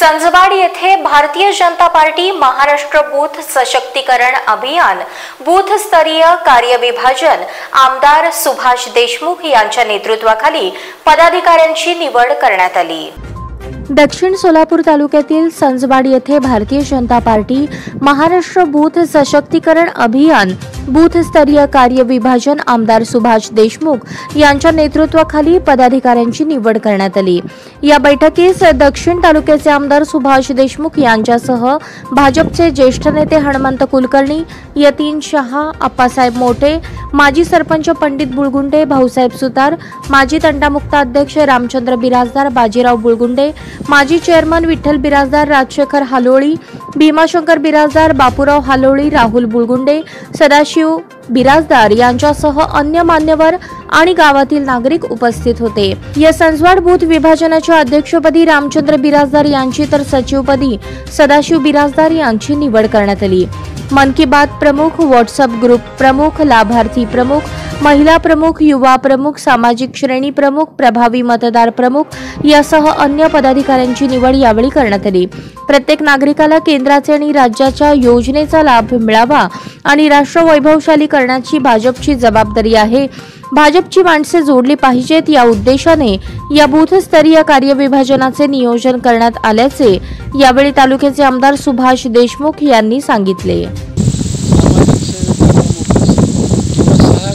संजवाड येथे Bharatiya Janata party Maharashtra booth सशक्तीकरण अभियान बूथ स्तरीय कार्यविभाजन आमदार सुभाष देशमुख यांच्या नेतृत्वाखाली पदाधिकाऱ्यांची निवड करण्यात आली. दक्षिण सोलापूर तालुक्यातील संजवाड येथे भारतीय जनता पार्टी महाराष्ट्र बूथ सशक्तीकरण अभियान बूथस्तरीय कार्यविभाजन आमदार सुभाष देशमुख यांच्या नेतृत्वाखाली पदाधिकाऱ्यांची निवड करण्यात आली. या बैठकीस दक्षिण तालुक्याचे आमदार सुभाष देशमुख यांच्यासह भाजपचे ज्येष्ठ नेते हनुमंत कुलकर्णी यतीन शहा आप्पासाहेब मोठे माजी सरपंच पंडित बुळगुंडे भाऊसाहेब सुतार माजी तंटामुक्त अध्यक्ष रामचंद्र बिराजदार बाजीराव बुळगुंडे माजी चेअरमन विठ्ठल बिराजदार राजशेखर हालोळी भीमाशंकर बिराजदार बापूराव हालोळी राहुल बुळगुंडे सदाशिव बिराजदार यांच्यासह अन्य मान्यवर आणि गावातील नागरिक उपस्थित होते. या संजवाड बूथ विभाजनाच्या अध्यक्षपदी रामचंद्र बिराजदार यांची तर सचिवपदी सदाशिव बिराजदार यांची निवड करण्यात आली. मन की बात प्रमुख व्हॉट्सअप ग्रुप प्रमुख लाभार्थी प्रमुख महिला प्रमुख युवा प्रमुख सामाजिक श्रेणी प्रमुख प्रभावी मतदार प्रमुख यासह अन्य पदाधिकाऱ्यांची निवड यावेळी करण्यात आली. प्रत्येक नागरिकाला केंद्राचे आणि राज्याच्या योजनेचा लाभ मिळावा आणि राष्ट्र वैभवशाली करण्याची भाजपची जबाबदारी आहे भाजपची माणसे जोडली पाहिजेत या उद्देशाने या बूथस्तरीय कार्यविभाजनाचे नियोजन करण्यात आल्याचे यावेळी तालुक्याचे आमदार सुभाष देशमुख यांनी सांगितले.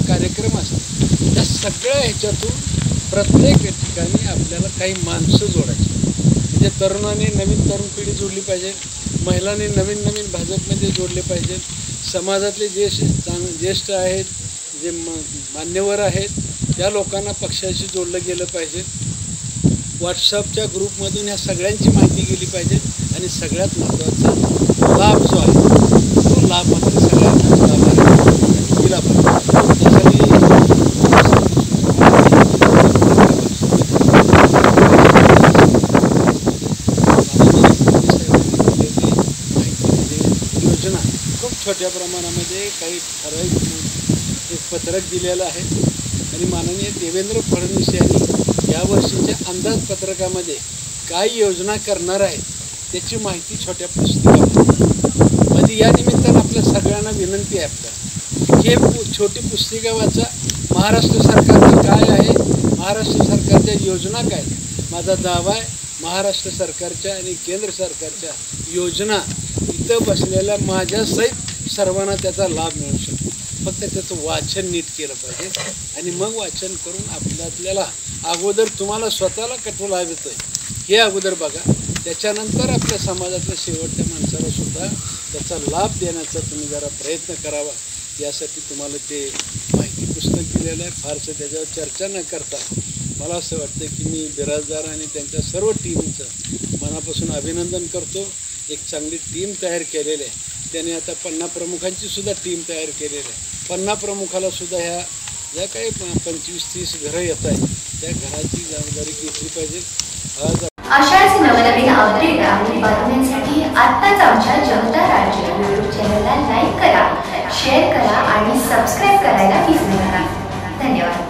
कार्यक्रम असतील त्या सगळ्या ह्याच्यातून प्रत्येक ठिकाणी आपल्याला काही माणसं जोडायची. म्हणजे तरुणांनी नवीन तरुण पिढी जोडली पाहिजे. महिलांनी नवीन नवीन भाजपमध्ये जोडले पाहिजेत. समाजातले ज्येष्ठ चांग ज्येष्ठ आहेत जे म मान्यवर आहेत त्या लोकांना पक्षाशी जोडलं गेलं पाहिजे. व्हॉट्सअपच्या ग्रुपमधून ह्या सगळ्यांची माहिती गेली पाहिजे आणि सगळ्यात महत्त्वाचा लाभ जो आहे तो लाभ मात्र सगळ्यांना दिला पाहिजे म्हणजे योजना. खूप छोट्या प्रमाणामध्ये काही ठराविक एक पत्रक दिलेलं आहे. आणि माननीय देवेंद्र फडणवीस यांनी यावर्षीच्या अंदाजपत्रकामध्ये काय योजना करणार आहेत त्याची माहिती छोट्या पुस्तिकामध्ये म्हणजे या निमित्तानं आपल्या सगळ्यांना विनंती आहे आपल्या. हे पु छोटी पुस्तिका वाचा. महाराष्ट्र सरकारचं काय आहे? महाराष्ट्र सरकारच्या योजना काय माझा दावा आहे महाराष्ट्र सरकारच्या आणि केंद्र सरकारच्या योजना इथं बसलेल्या माझ्यासहित सर्वांना त्याचा लाभ मिळू शकतो. फक्त त्याचं वाचन नीट केलं पाहिजे. आणि मग वाचन करून आपल्या आपल्याला अगोदर तुम्हाला स्वतःला कठोर लाभ येतो आहे हे अगोदर बघा. त्याच्यानंतर आपल्या समाजातल्या शेवटच्या माणसाला सुद्धा त्याचा लाभ देण्याचा तुम्ही जरा प्रयत्न करावा. यासाठी तुम्हाला ते माहिती पुस्तक दिलेलं आहे. फारसं त्याच्यावर चर्चा न करता मला असं वाटतं की मी बिराजदार आणि त्यांच्या सर्व टीमचं मनापासून अभिनंदन करतो. एक चांगली टीम तयार केलेली आहे. त्याने आता पन्ना प्रमुखांची सुद्धा टीम तयार केलेली आहे. पन्ना प्रमुखाला सुद्धा ह्या ज्या काही पंचवीस तीस घरं येत आहेत त्या घराची जबाबदारी घेतली पाहिजे. अशाच नवनवीन अपडेट बातम्यांसाठी आत्ताच आमच्या जनता